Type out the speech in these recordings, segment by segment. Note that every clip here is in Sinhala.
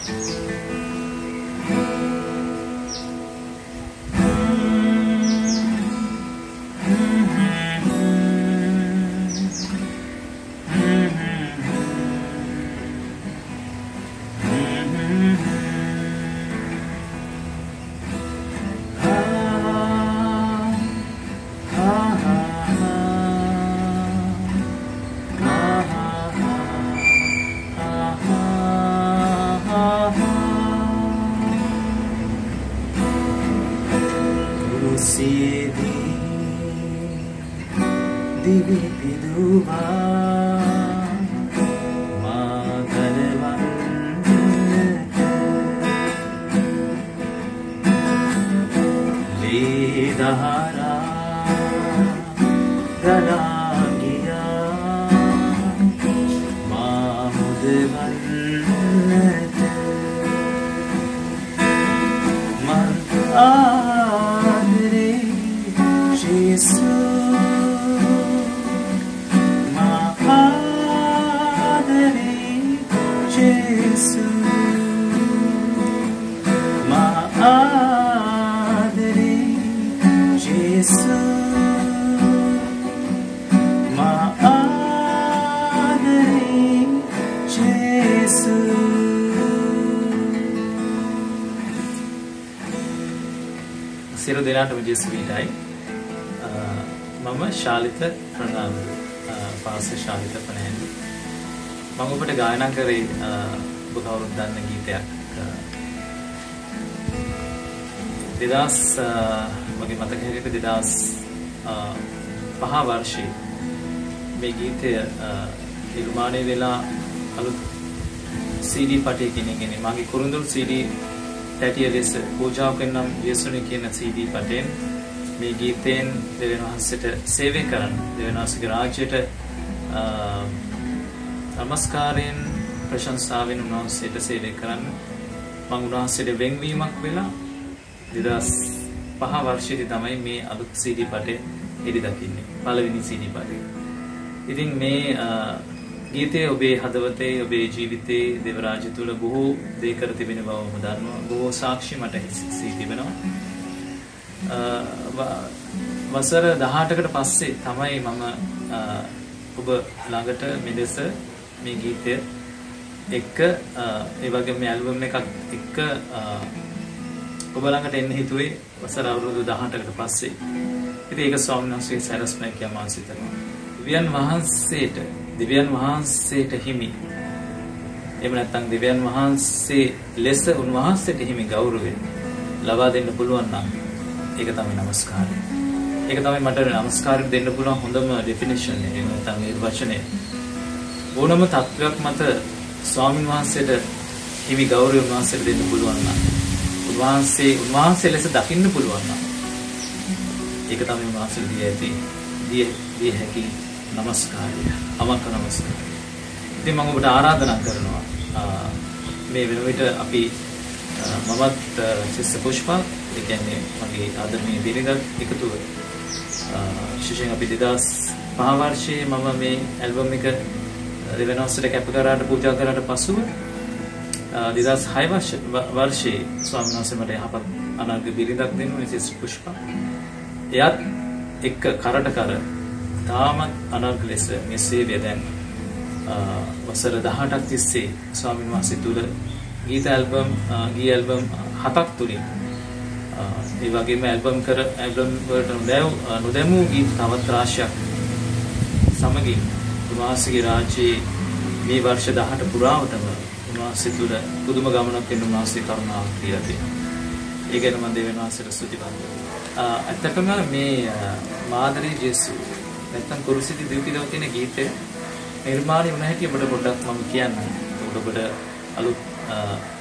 කුරුසියේදී දෙදස් මගේ මතක හැටියට දෙදස් පහ වර්ෂයේ මේ ගීතය නිර්මාණය වෙලා අලුත් CD පටයකිනගෙන මගේ කුරුඳුල් CD පැටිය ලෙස පූජාව කරනම් යේසුනි කියන CD පටයෙන් මේ ගීතයෙන් දෙවියන් වහන්සේට සේවය කරන්න දෙවියන් වහන්සේගේ රාජ්‍යයට නමස්කාරයෙන් ප්‍රශංසාවෙන් උන්වහන්සේට සේවය කරන්න මම උන්වහන්සේට වෙන්වීමක් වෙලා 2005 වර්ෂයේදී තමයි මේ අලුත් CD පටය එළි දකින්නේ පළවෙනි CD පටය. ඉතින් මේ ගීතය ඔබේ හදවතේ ඔබේ ජීවිතයේ දෙවරාජ තුළ බොහෝ දේ කර තිබෙන බව මම දන්නවා. බොහෝ සාක්ෂි මට හිසී තිබෙනවා. වසර 18කට පස්සේ තමයි මම ඔබ ළඟට මෙලෙස මේ ගීතය එක්ක ඒ වගේම මේ ඇල්බම් එකක් එක්ක ඔබ ළඟට එන්න හිතුවේ වසර අවුරුදු 18කට පස්සේ. ඉතින් ඒක ස්වාමීන් වහන්සේ සරස්මයි කියා මා සිතනවා. දිව්‍යන් වහන්සේට දිව්‍යන් වහන්සේට හිමි. එහෙම නැත්නම් දිව්‍යන් වහන්සේ ලෙස උන්වහන්සේට හිමි ගෞරවය ලබා දෙන්න පුළුවන් නම් ඒක තමයි নমස්කාරය. ඒක තමයි මට নমස්කාරය දෙන්න පුළුවන් හොඳම ඩෙෆිනිෂන් එක. එහෙම නැත්නම් ඒ වචනේ ඕනම තත්වයක් මත ස්වාමින් වහන්සේට හිමි ගෞරවය උන්වහන්සේට දෙන්න පුළුවන් නම් උන්වහන්සේ උන්වහන්සේ ලෙස දකින්න පුළුවන් ඒක තමයි උන්වහන්සේ දී ඇති දී දී හැකි নমස්කාරය අවංක নমස්කාරය. ඉතින් මම ඔබට ආරාධනා කරනවා මේ වෙන විට අපි මමත් සිස්ස පුෂ්පා ඒ කියන්නේ මගේ ආදරණීය බිරිඳත් එකතුව විශේෂයෙන් අපි 2005 වර්ෂයේ මම මේ ඇල්බම් එක දෙවෙනි අවසරේ කැප කරාට පූජා කරාට පසුව 2006 වර්ෂයේ ස්වාමීන් වහන්සේ මට යහපත් අනාගත බිරිඳක් දෙන්නුනේ සිස් පුෂ්පා. එයත් එක්ක කරට කර තාමත් අනර්ග ලෙස මේ සේවය දැන් වසර 18ක් තිස්සේ ස්වාමීන් වහන්සේ තුල ගීත ඇල්බම් ගී ඇල්බම් හතක් තුලින් ඒ වගේම ඇල්බම් කර ඇල්බම් වලට නොදැමූ ගීත තවත් රාශියක් සමගින් උන්වහන්සේගේ රාජ්‍යයේ මේ වර්ෂ 18 පුරාවටම උන්වහන්සේ තුල පුදුම ගමනක් වෙන උන්වහන්සේ කරුණාවක් දීලා තියෙනවා. ඒ ගැන මම දෙවියන් වහන්සේට ස්තුතිවන්ත වෙනවා. ඇත්තටම මේ මාදරේ ජේසු නැත්තම් කුරුසිති දීපිදව තියෙන ගීතය නිර්මාණය වුණ හැටි ඔබට පොඩ්ඩක් මම කියන්න. ඔබට අලුත්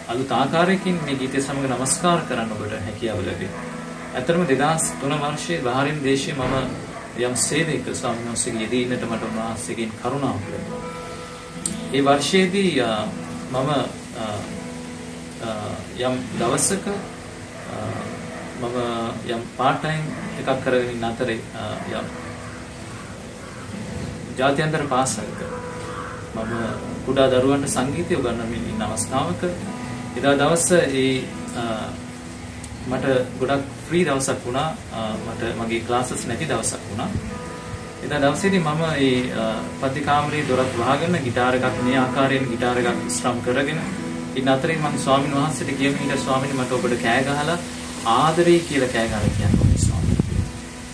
අලුත් ආකාරයකින් මේ ගීතය සමග নমස්කාර කරන්න ඔබට හැකියාව ලැබේ. ඇත්තටම 2003 වර්ෂයේ බහරින් දේශයේ මම යම් සේවයක ස්වාමීන් වහන්සේගේ යෙදී ඉන්නට මට උන්වහන්සේගෙන් කරුණාවක් ලැබුණා. ඒ වර්ෂයේදී මම යම් දවසක මම යම් පාර්ට් ටයිම් එකක් කරගෙන ඉන්න අතරේ යම් ජාත්‍යන්තර පාසලක මම කුඩා දරුවන්ට සංගීතය උගන්වමින් ඉන්න අවස්ථාවක එදා දවස ඒ මට ගොඩක් ෆ්‍රී දවසක් වුණා. මට මගේ ක්ලාසස් නැති දවසක් වුණා. එදා දවසේදී මම ඒ පද්‍ය කාමරයේ දොරත් වහගෙන গিitar එකක් මේ ආකාරයෙන් গিitar එකක් ස්ට්‍රම් කරගෙන ඉන්න අතරින් මම ස්වාමින් වහන්සේට කියමින් හිටියා ස්වාමීනි මට ඔබට කෑ ගහලා ආදරේ කියලා කෑ ගහලා කියන්න ස්වාමීනි.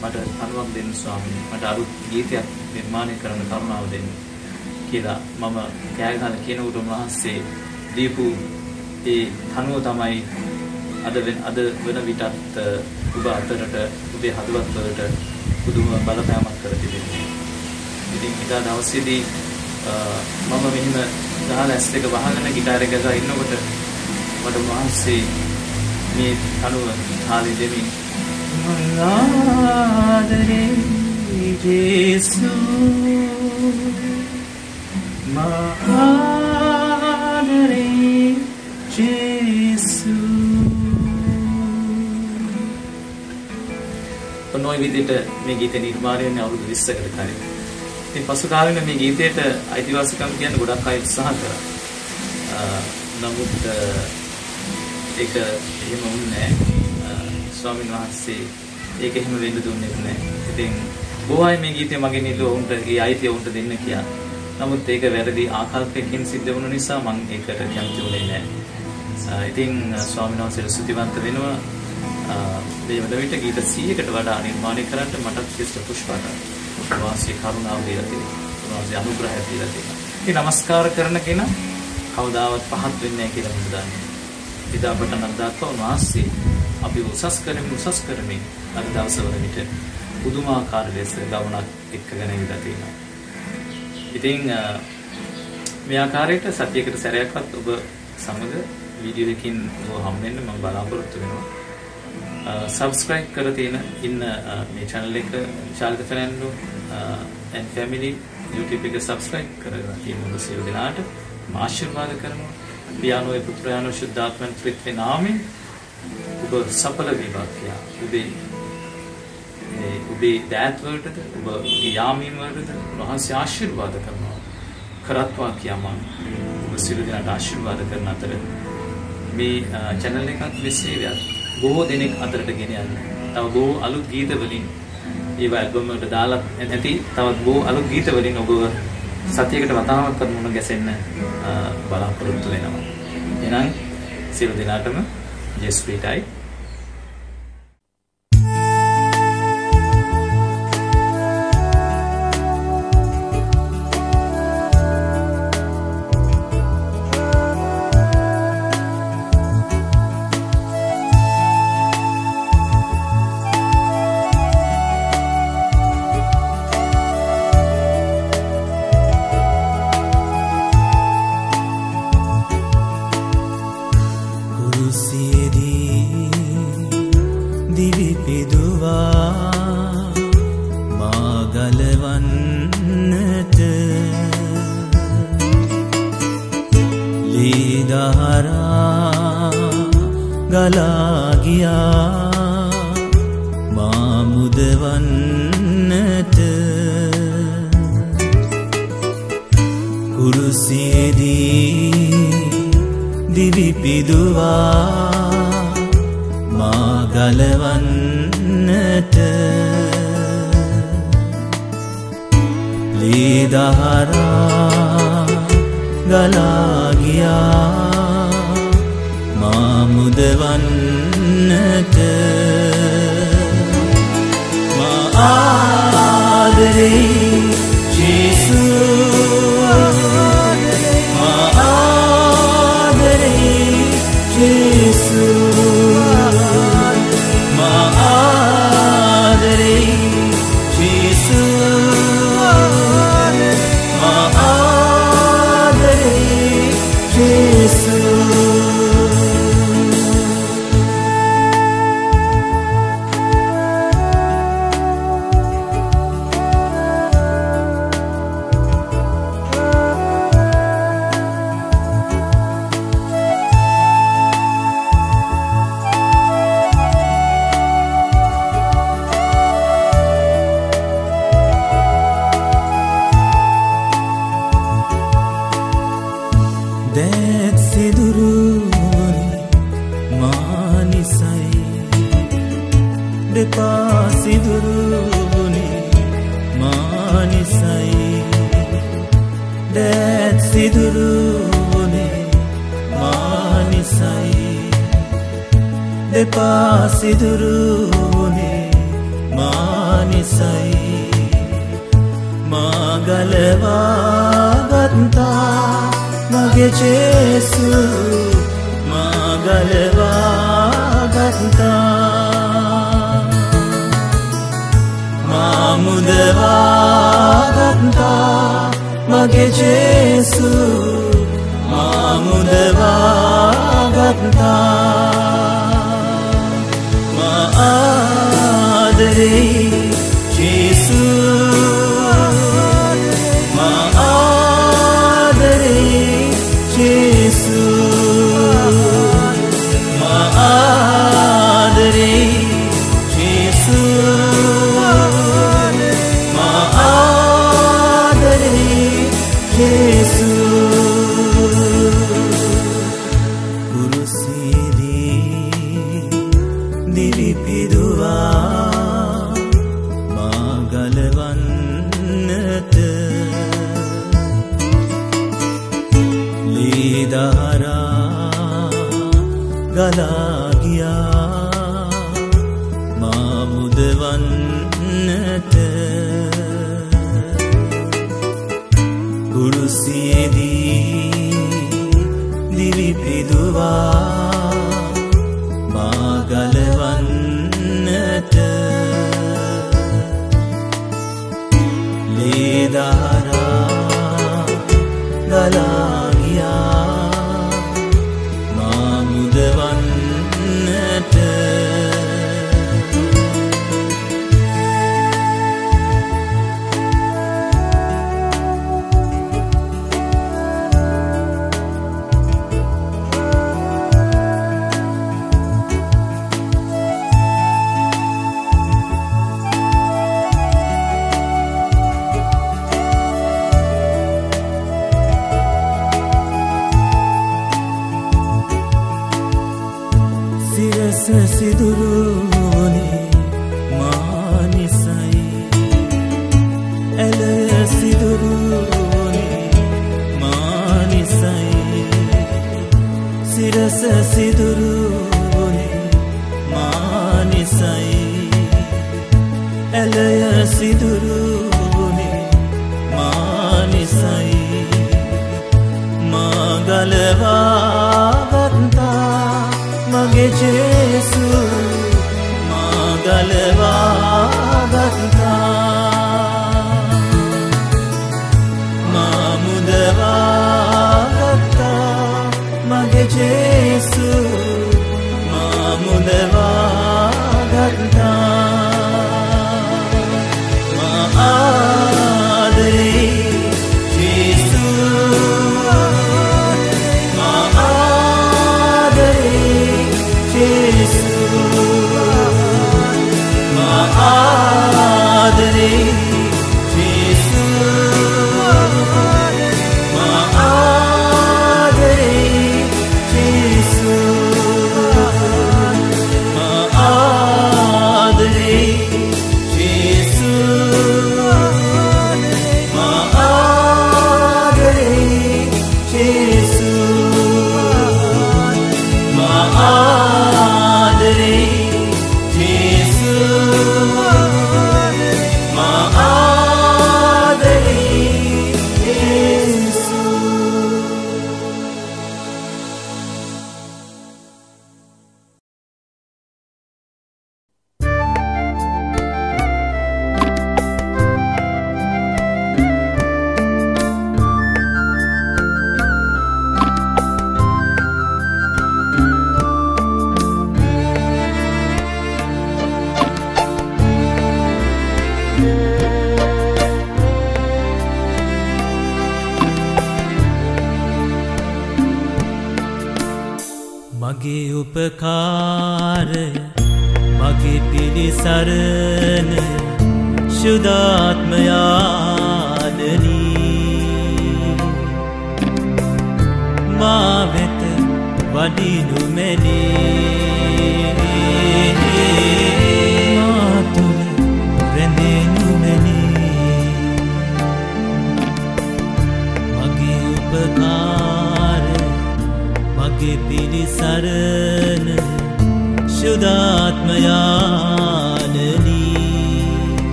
මට අනුවක් දෙන්න ස්වාමීනි. මට අලුත් ගීතයක් නිර්මාණය කරන්න කරුණාව දෙන්න කියලා මම කෑ ගහලා කියනකොට උන්වහන්සේ දීපු ඒ තනුව තමයි අද වෙන අද වෙන විටත් ඔබ අතරට ඔබේ හදවත් වලට පුදුම බලපෑමක් කර තිබෙනවා. ඉතින් ඉදා දවසේදී මම මෙහිම ගහලා ඇස් දෙක වහගෙන গিitar එක ගා ඉන්නකොට මට මහන්සේ මේ තනුව තාලේ දෙමින් ආදරේ ජේසු මාදරේ ජේසු ඔන්න ඔය විදිහට මේ ගීතේ නිර්මාණය වෙන්නේ අවුරුදු 20කට කලින්. ඉතින් පසු කාලෙක මේ ගීතයට අයිතිවාසිකම් කියන්න ගොඩක් අය උත්සාහ කරා. නමුත් ඒක එහෙම වුණේ නැහැ. ස්වාමීන් වහන්සේ ඒක එහෙම වෙන්න දුන්නේ නැහැ. ඉතින් බොහෝ අය මේ ගීතය මගෙන් ඉල්ලුවා උන්ට ඒ අයිතිය උන්ට දෙන්න කියලා. නමුත් ඒක වැරදි ආකල්පයකින් සිද්ධ වුණ නිසා මම ඒකට කැමති වුණේ නැහැ. ඉතින් ස්වාමීන් වහන්සේට ස්තුතිවන්ත වෙනවා. මේ වන විට ගීත 100කට වඩා නිර්මාණය කරන්න මටත් ශ්‍රේෂ්ඨ පුෂ්පාට වාසිය කරුණාව දීලා තියෙනවා. වාසිය අනුග්‍රහය දීලා තියෙනවා. ඉතින් নমස්කාර කරන කෙනා කවදාවත් පහත් වෙන්නේ නැහැ කියලා මම දන්නේ. ඉදා පටන් අද දක්වා වාසිය අපි උසස් කරමින් උසස් කරමින් අද දවසවල විට පුදුමාකාර ලෙස ගමනක් එක්කගෙන ඉඳලා තියෙනවා. ඉතින් මේ ආකාරයට සතියකට සැරයක්වත් ඔබ සමග වීඩියෝ එකකින් ඔබ හම් වෙන්න මම බලාපොරොත්තු වෙනවා. සබස්ක්‍රයිබ් කර තියෙන ඉන්න මේ channel එක Chalitha Fernando and family YouTube එක සබස්ක්‍රයිබ් කරලා තියෙන ඔබ සියලු දෙනාට ආශිර්වාද කරනවා. පියානෝයේ පුත්‍රයාණෝ ශුද්ධාත්මන් ත්‍රිත්වේ නාමයෙන් ඔබ සඵල වේවා කියා. ඔබේ ඔබේ දෑත් වලටද ඔබගේ යාමීම් වලටද වහන්සේ ආශිර්වාද කරනවා. කරත්වා කියා මම ඔබ සියලු දෙනාට ආශිර්වාද කරන අතර මේ channel එකත් මෙසේවයක් බොහෝ දෙනෙක් අතරට ගෙන යන්න. තව බොහෝ අලුත් ගීත වලින් ඒව ඇල්බම් වලට දාලා නැති තවත් බොහෝ අලුත් ගීත වලින් ඔබ සතියකට වතාවක් මුණ ගැසෙන්න බලාපොරොත්තු වෙනවා. එහෙනම් සියලු දෙනාටම ජෙස් ප්‍රීටයි ගලාගියා. මාමුදවන්නට කුරුසියේදී දිවිපිදුවා මාගලවන්නට ලීදහරා ගලාගියා. පුදවන්නට මා ආදරේ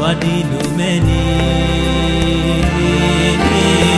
වඩිනුමැනේ.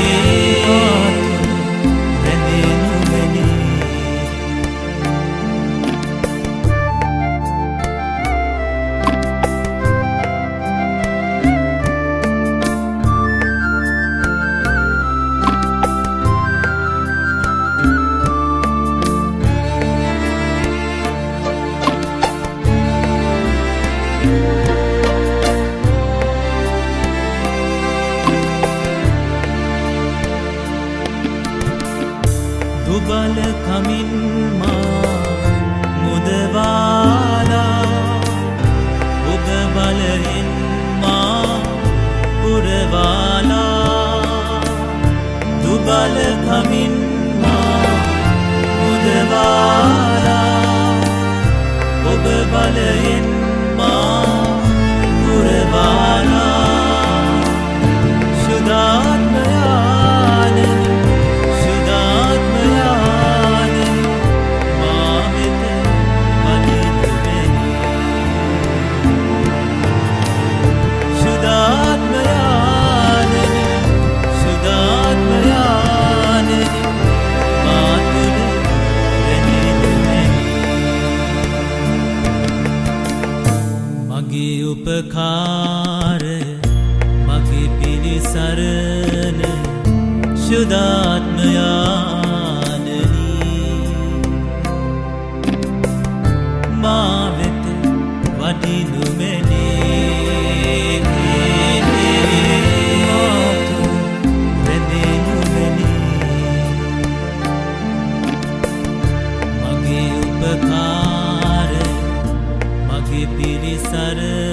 මගේ පිරිසරණ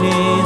ජේසුනි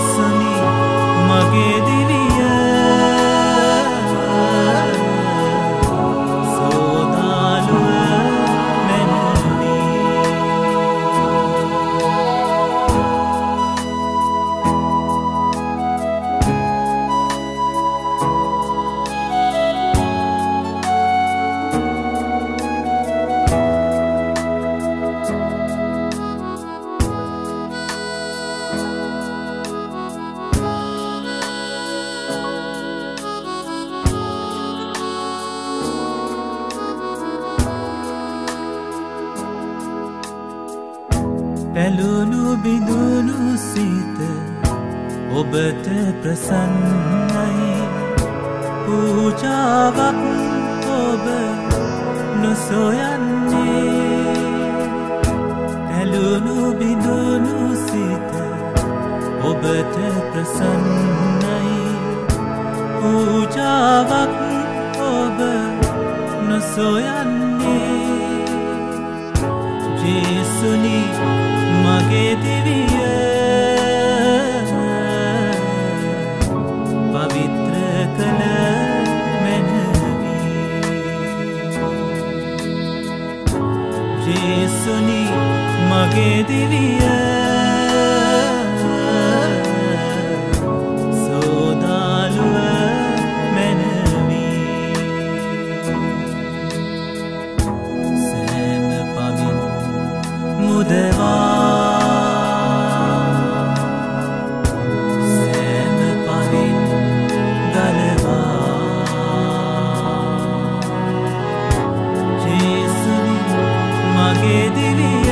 මගේ දිවිය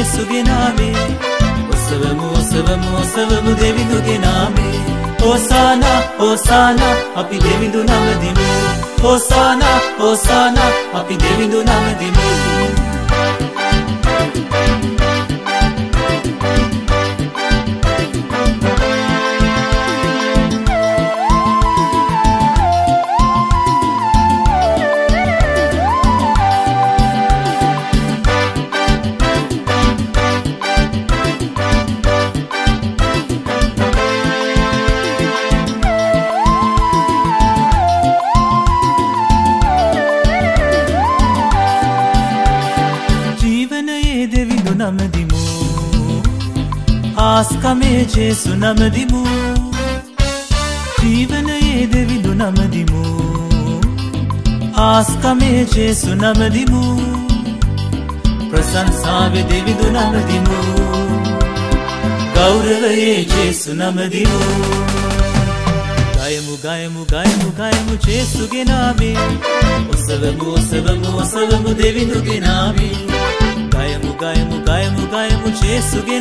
ගයමු ජේසුගේ නාමේ ඔසවමු ඔසවමු ඔසවමු දෙවිඳුගේ නාමේ ඕසානා ඕසානා අපි දෙවිඳු නමදිමු ඕසානා ඕසානා අපි දෙවිඳු ජේසු නමදිමු. ජීවනයේ දෙවිඳු නමදිමු. ආස්කමේ ජේසු නමදිමු. ප්‍රසංසාවේ දෙවිඳු නමදිමු. ගෞරවයේ ජේසු නමදිමු. ගයමු ගයමු ගයමු ගයමු ජේසුගේ නාමේ ඔසවමු ඔසවමු ඔසවමු දෙවිඳුගේ නාමේ ගයමු ගයමු ගයමු ගයමු ජේසුගේ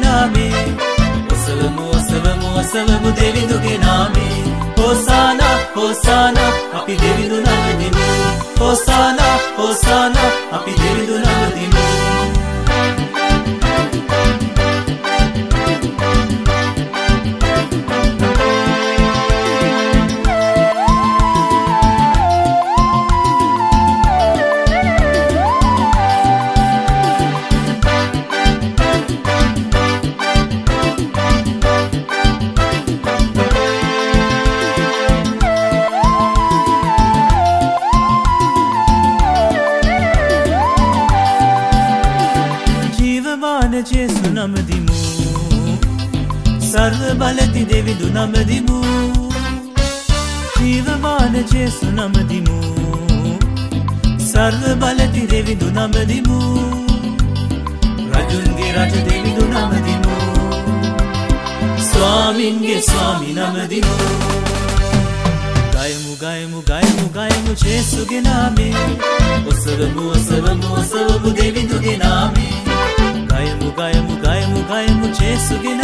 නාමේ ඔසවමු ඔසවමු ඔසවමු දෙවිඳුගේ නාමේ හෝසානා හෝසානා අපි දෙවිඳු නමදිමු හෝසානා හෝසානා අපි දෙවිඳු දෙවිදු නමදිමු. ජීවමාන ජේසු නමදිමු. සර්ව බලති දෙවිදු නමදිමු. රජුන්ගේ රජ දෙවිදු නමදිමු. ස්වාමින්ගේ ස්වාමි නමදිමු. ගයමු ගයමු ගයමු ගයමු ජේසුගේ නාමේ ඔසවමු ඔසවමු ඔසවමු දෙවිඳුගේ නාමේ ගයමු ගයමු ගයමු ගයමු ජේසුගේ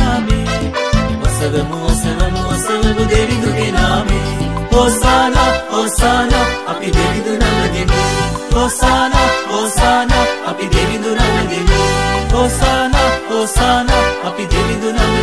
නාමේ ඔසවමු ඔසවමු ඔසවමු දෙවිඳුගේ නාමේ හෝසානා හෝසානා අපි දෙවිඳු නමදිමු හෝසානා හෝසානා අපි දෙවිඳු නමදිමු හෝසානා හෝසානා අපි දෙවිඳු නමදිමු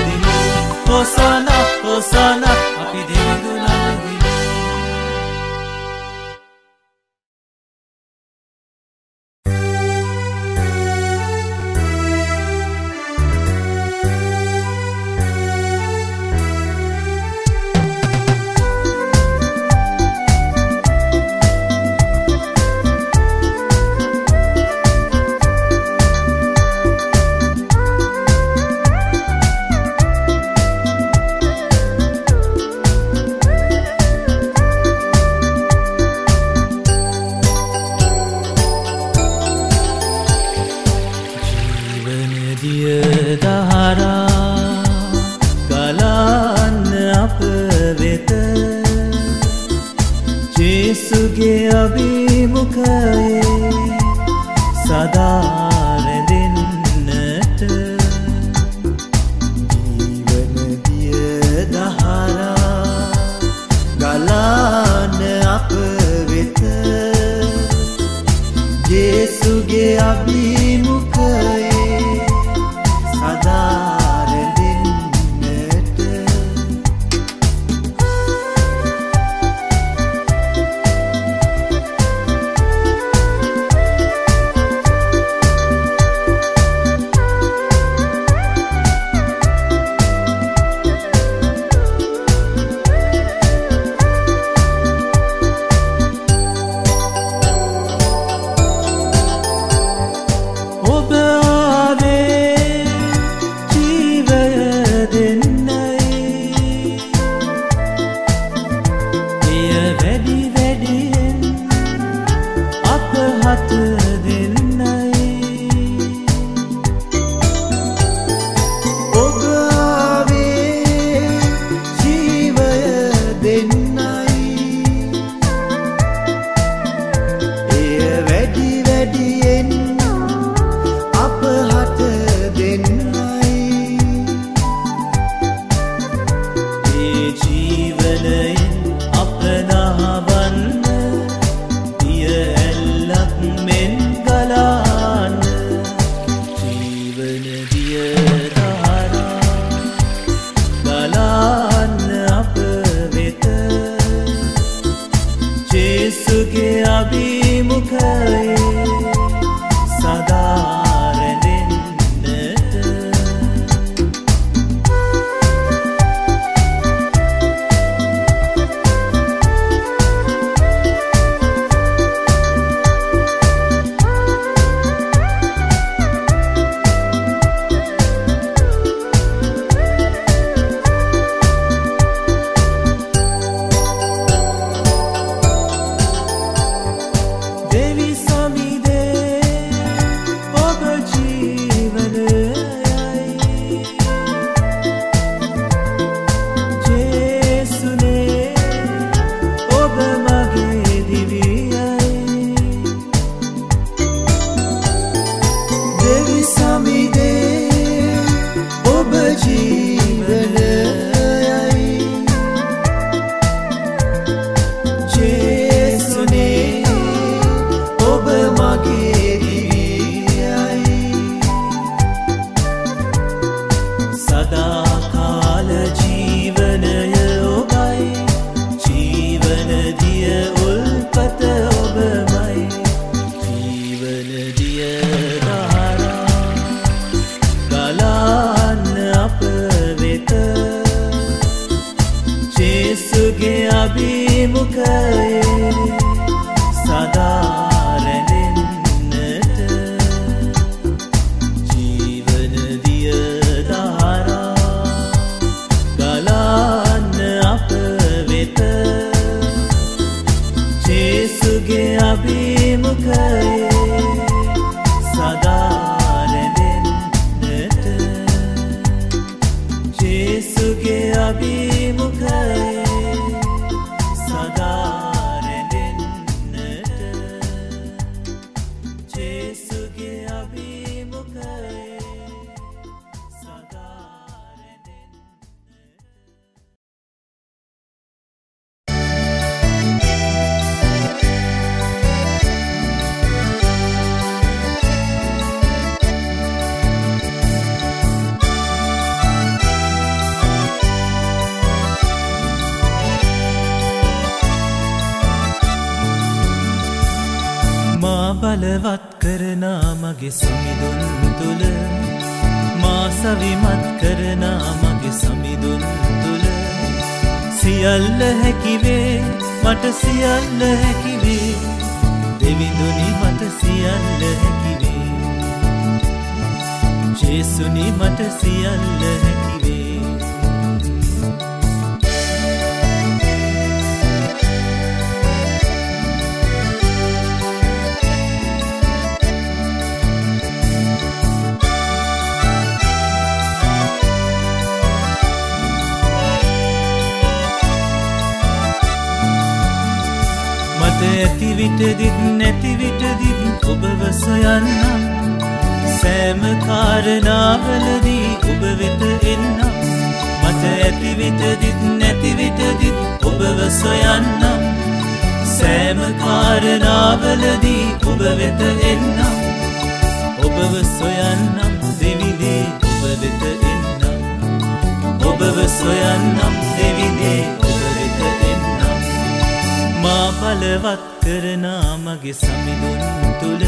කරනා මගේ සමිඳුන් තුළ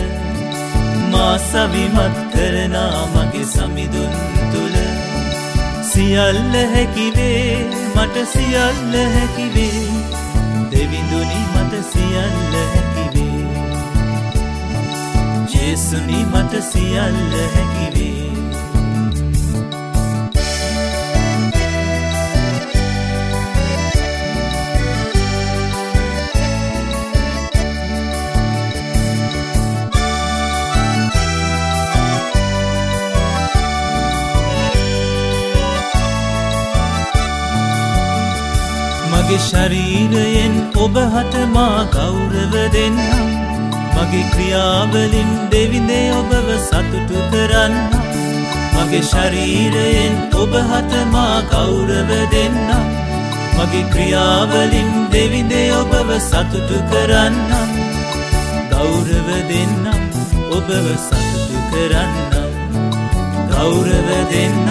මා සවිමත් කරනා මගේ සමිඳුන් තුළ සියල්ල හැකිවේ මට සියල්ල හැකිවේ. දෙවිඳුනි මට සියල්ල හැකිවේ. ජේසුනි මට සියල්ල හැකිවේ. මගේ ශරීරයෙන් ඔබ හට මා ගෞරව දෙන්නම් මගේ ක්‍රියාවලින් දෙවිඳේ ඔබව සතුටු කරන්නම් මගේ ශරීරයෙන් ඔබ හට මා ගෞරව දෙන්නම් මගේ ක්‍රියාවලින් දෙවිඳේ ඔබව සතුටු කරන්නම් ගෞරව දෙන්නම් ඔබව සතුටු කරන්නම් ගෞරව දෙන්නම්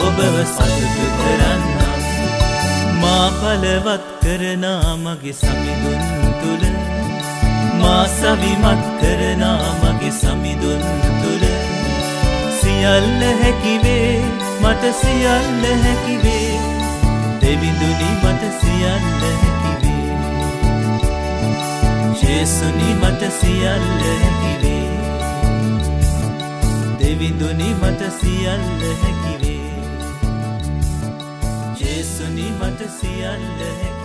ඔබව සතුටු කරන්නම් මා පලවත් කරනා මගේ සමිඳුන් තුළ. මා සවිමත් කරනා මගේ සමිඳුන් තුළ. සියල්ල හැකිවේ මට සියල්ල හැකිවේ. දෙවිඳුනි මට සියල්ල හැකිවේ. ජේසුනි මට සියල්ල හැකිවේ. දෙවිඳුනි මට සියල්ල හැකිවේ. ජේසුනි මට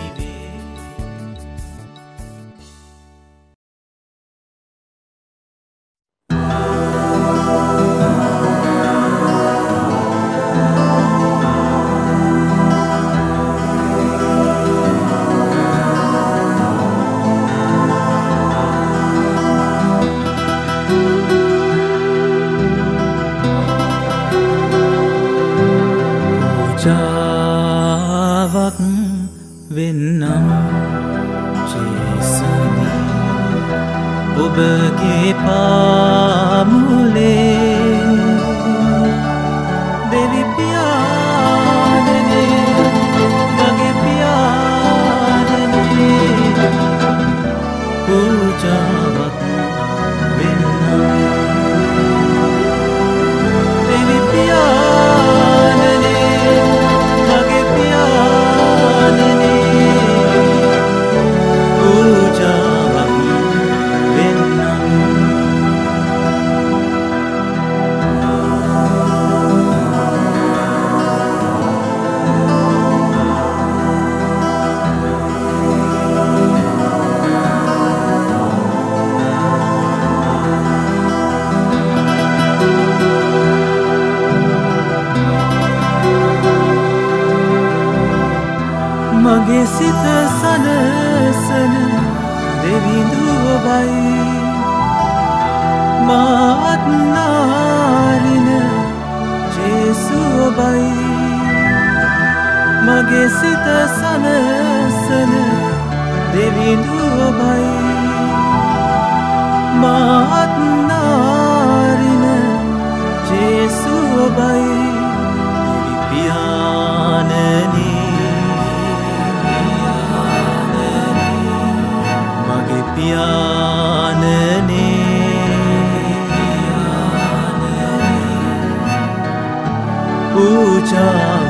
보자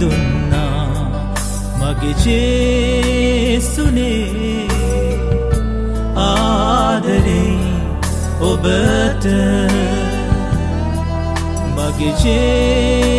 දුන්නා. මගේ ජේසුනේ ආදරේ ඔබට. මගේ ජේසුනේ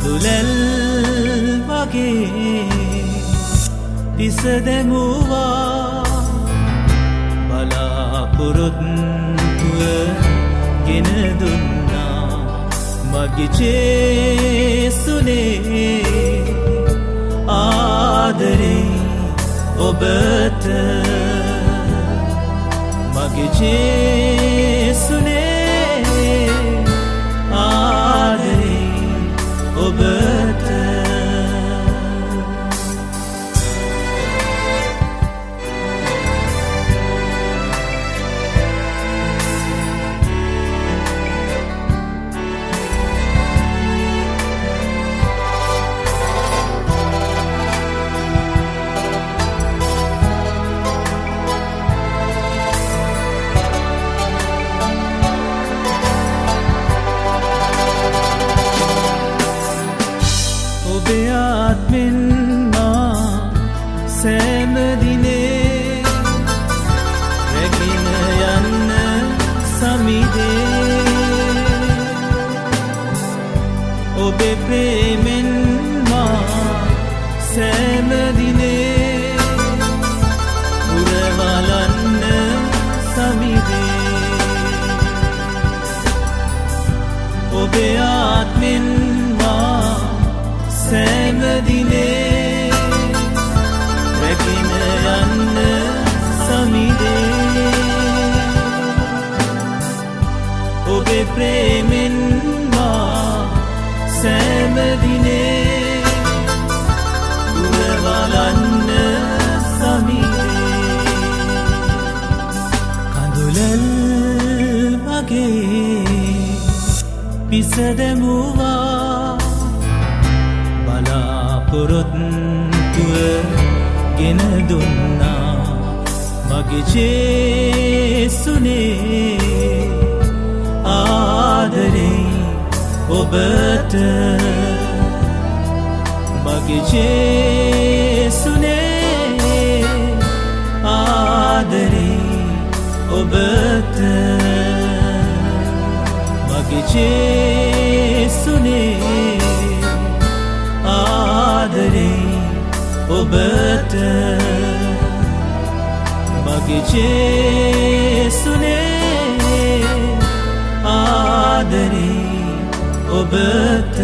අඳුලැල් වගේ පිස දැමුවා. බලාපොරොත්තුව ගෙන දුන්නා. මගිචේසුනේ ආදරේ ඔබට. මගිචේ ඔබට මගේ පිසදැමුවා බලාපොරොත්තුව ගෙන දුන්නා මගේ ජේසුනේ ආදරේ ඔබට මගේ ජේසුනේ ආදරේ ඔබට මගේ ජේසුනේ ආදරේ ඔබට. මගේ ජේසුනේ ආදරේ ඔබට.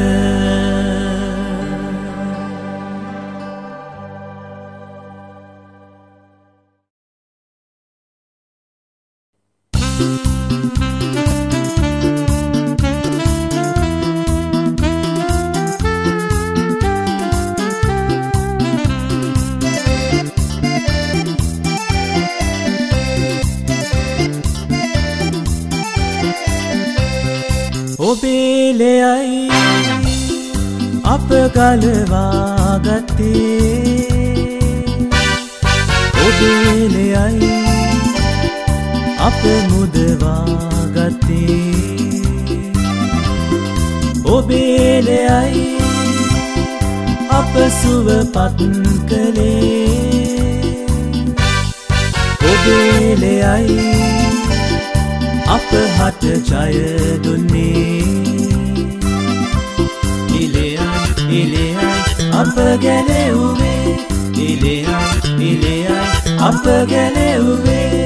ගලවාගත්තේ ඔබේලෙයයි අප මුදවාගත්තේ. ඔබේලෙයයි අප සුවපත් කළේ. ඔබේලෙයයි අප හට ජයදුන්නේ ඉලෙයයි ඉලෙයයි අප ගැලෙව්වේ ඉලෙයයි ඉලෙයයි අප ගැලෙව්වේ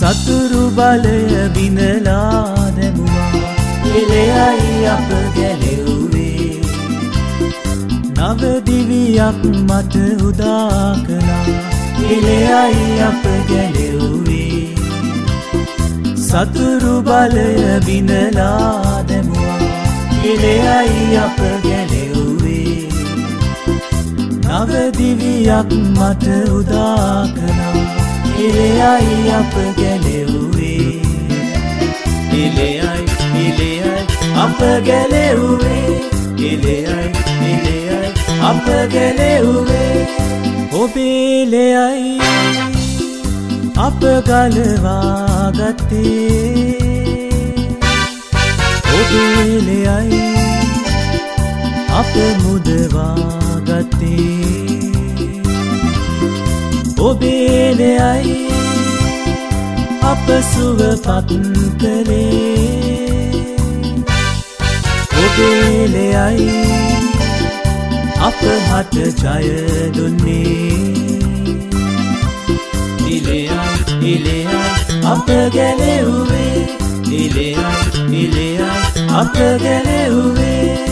සතුරු බලය බිඳලා දැමුවා එලෙයයි අප ගැලෙව්වේ. නවදිවියක් මට උදා කළා. එලෙයයි අප ගැලෙව්වේ. සතුරු බලය බිඳලා දැමුවා. එලෙයයි අප ගැලෙව්වේ. නවදිවියක් මට උදා කළා. එලෙයයි අප ගැලෙව්වේ. එලෙයයි එලෙයයි අප ගැලෙව්වේ. එලෙයයි එලෙයයි අප ගැලෙව්වේ. ඔබේලෙයයි අප ගලවාගත්තේ. ඔබේලෙයයි අප මුදවාගත්තේ. ඔබේලයයි අප සුවපත් කළේ. ඔබේලයයි අප හට ජයදුන්නේ ඉලෙයයි ඉලෙයයි අප ගැලෙව්වේ. ඉලෙයයි ඉලෙයයි අප ගැලෙව්වේ.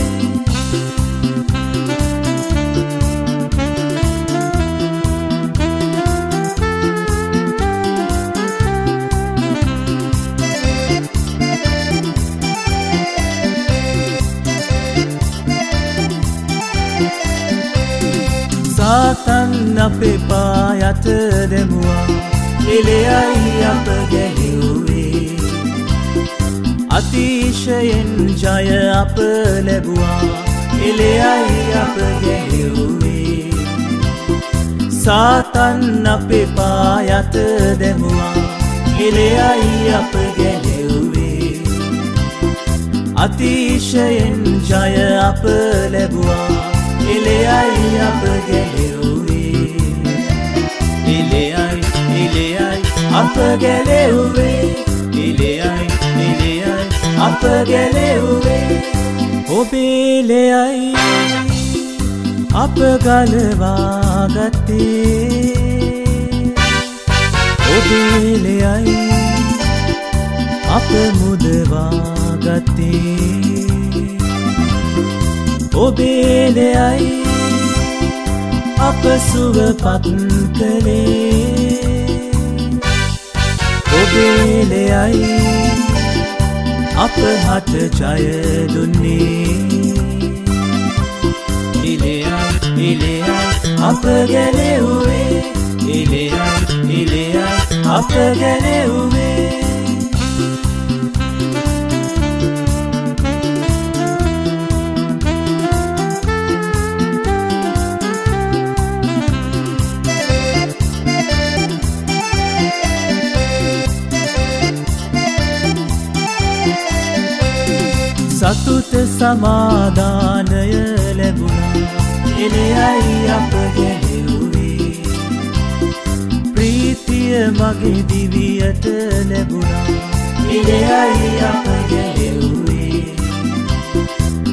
අපේ පායත දෙමුවා. එලෙයයි අප ගැහෙව්වේ අතිශයෙන් ජය අප ලැබුවා. එලෙයයි අප ගැහෙව්වේ සාතන් අපේ පායත දෙමුවා. එලෙයයි අප ගැහෙව්වේ අතිශයෙන් ජය අප ලැබුවා. එලෙයයි අප ගැලෙව්වේ එලෙයයි එලෙයයි අප ගැලෙව්වේ එලෙයයි එලෙයයි අප ගැලෙව්වේ ඔබේලෙයයි අප ගලවාගත්තේ ඔබේලෙයයි අප මුදවාගත්තේ ඔබේලයයි අප සුවපත් කළේ ඔබේලයයි අප හට ජයදුන්නේ ඉලෙයයි ඉලෙයයි අප ගැලෙව්වේ. ඉලෙයයි ඉලෙයයි අප ගැලෙව්වේ. සතුට සමාධානය ලැබුණා. එලෙයයි අප ගැහෙව්වේ. ප්‍රීතිය මගේ දිවියට ලැබුණා. එලෙයයි අප ගැහෙව්වේ.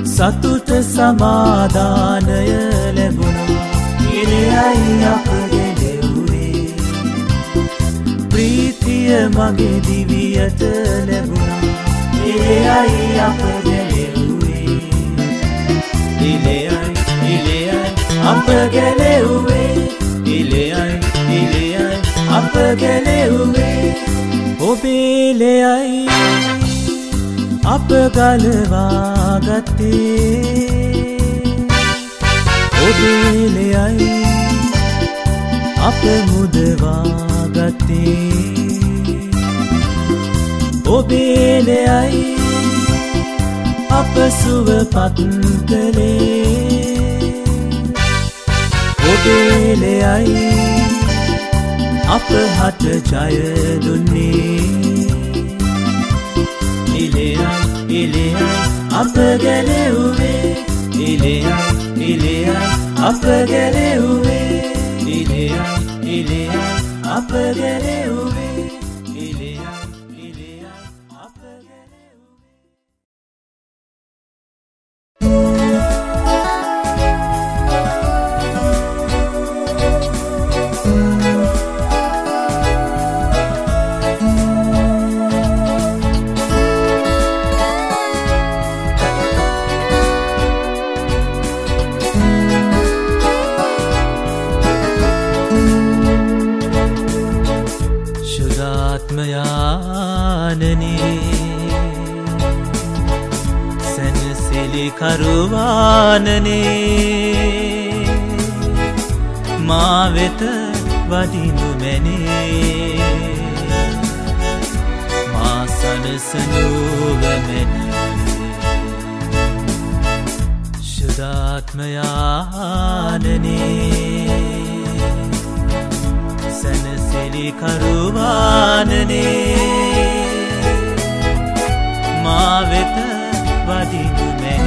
සතුට සමාධානය ලැබුණා. එලෙයයි අප ගැහෙව්වේ. ප්‍රීතිය මගේ දිවියට ලැබුණා. එලෙයයි අප ගැලෙව්වේ ඉලෙයයි ඉලෙයයි අප ගැලෙව්වේ ඉලෙයයි ඉලෙයයි අප ගැලෙව්වේ ඔබේලෙයයි අප ගලවාගත්තේ. ඔබේලෙයයි අප මුදවාගත්තේ. ඔබේලයයි අප සුවපත් කළේ ඔබේලයයි අප හට ජයදුන්නේ ඉලෙයයි ඉලෙයයි අප ගැලෙව්වේ. ඉලෙයයි ඉලෙයයි අප ගැලෙව්වේ. ඉලෙයයි ඉලෙයයි අප ගැලෙව්වේ. මාවෙත වඩිනු මැනේ. මාසනසනුවමැන ශුදාත්මයානනේ සැනසෙලි කරුවානනේ. මාවෙත වඩිනු මැනේ.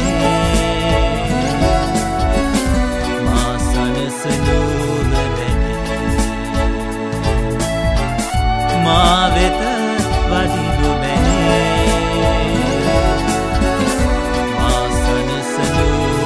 මා වෙත වඩිනු මැනේ. මාසන සඳුන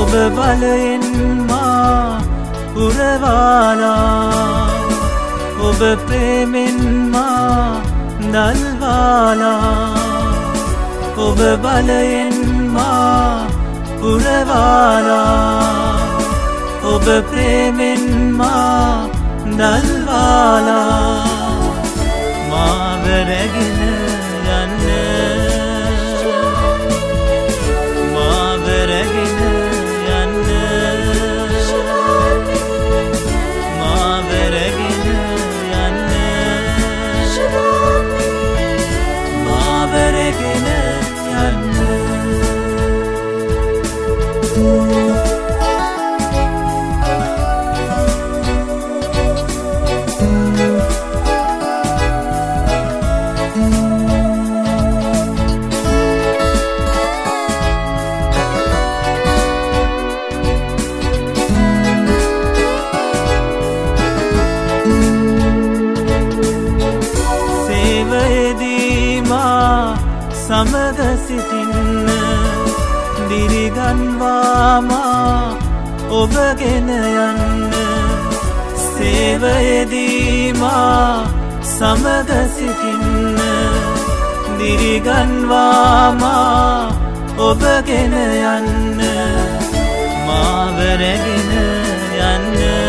ඔබ බලයෙන් මා පුරවාලා ඔබ ප්‍රේමේ දල්වාලා ඔබ බලයෙන්මා පුරවාලා. ඔබ ප්‍රේමෙන්මා දල්වාලා මාවරැගෙන දිරිගන්වාමා ඔබගෙන යන්න. සේවයදීමා සමග සිටින්න. දිරිගන්වාමා ඔබගෙන යන්න. මාවරැගෙන යන්න.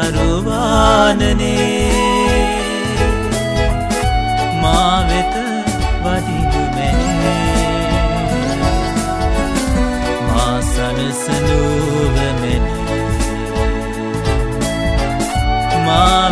සැනසෙලි කරුවානනේ මාවෙත වඩිනු මැනේ. මාසනසනුවමැන මාවෙත වඩිනු